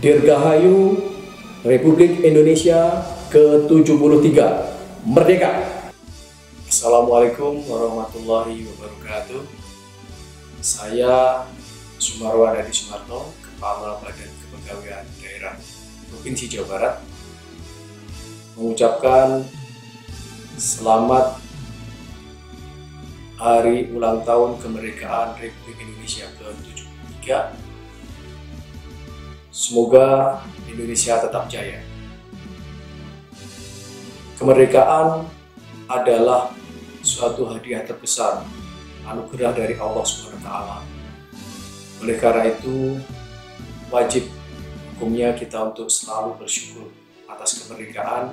Dirgahayu Republik Indonesia ke-73 Merdeka. Assalamualaikum warahmatullahi wabarakatuh. Saya Sumarwan Hadi Sumarto, Kepala Badan Kepegawaian Daerah Provinsi Jawa Barat, mengucapkan selamat hari ulang tahun kemerdekaan Republik Indonesia ke-73. Semoga Indonesia tetap jaya. Kemerdekaan adalah suatu hadiah terbesar, anugerah dari Allah SWT. Oleh karena itu, wajib hukumnya kita untuk selalu bersyukur atas kemerdekaan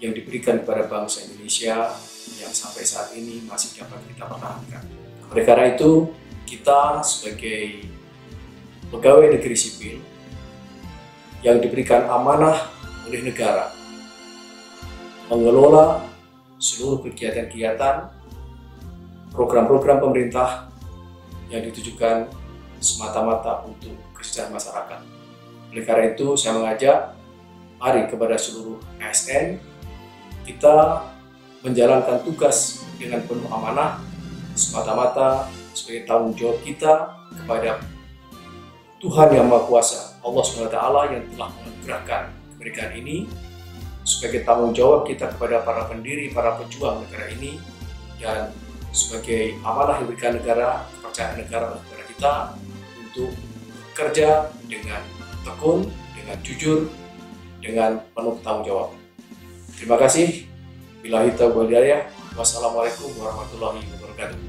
yang diberikan kepada bangsa Indonesia yang sampai saat ini masih dapat kita pertahankan. Oleh karena itu, kita sebagai pegawai negeri sipil yang diberikan amanah oleh negara mengelola seluruh kegiatan-kegiatan program-program pemerintah yang ditujukan semata-mata untuk kesejahteraan masyarakat. Oleh karena itu, saya mengajak mari kepada seluruh ASN kita menjalankan tugas dengan penuh amanah semata-mata sebagai tanggung jawab kita kepada Tuhan Yang Maha Kuasa, Allah SWT yang telah menganugerahkan kemerdekaan ini sebagai tanggung jawab kita kepada para pendiri, para pejuang negara ini dan sebagai amanah yang diberikan negara, kepercayaan negara kepada kita untuk bekerja dengan tekun, dengan jujur, dengan penuh tanggung jawab. Terima kasih. Bila kita Wassalamualaikum warahmatullahi wabarakatuh.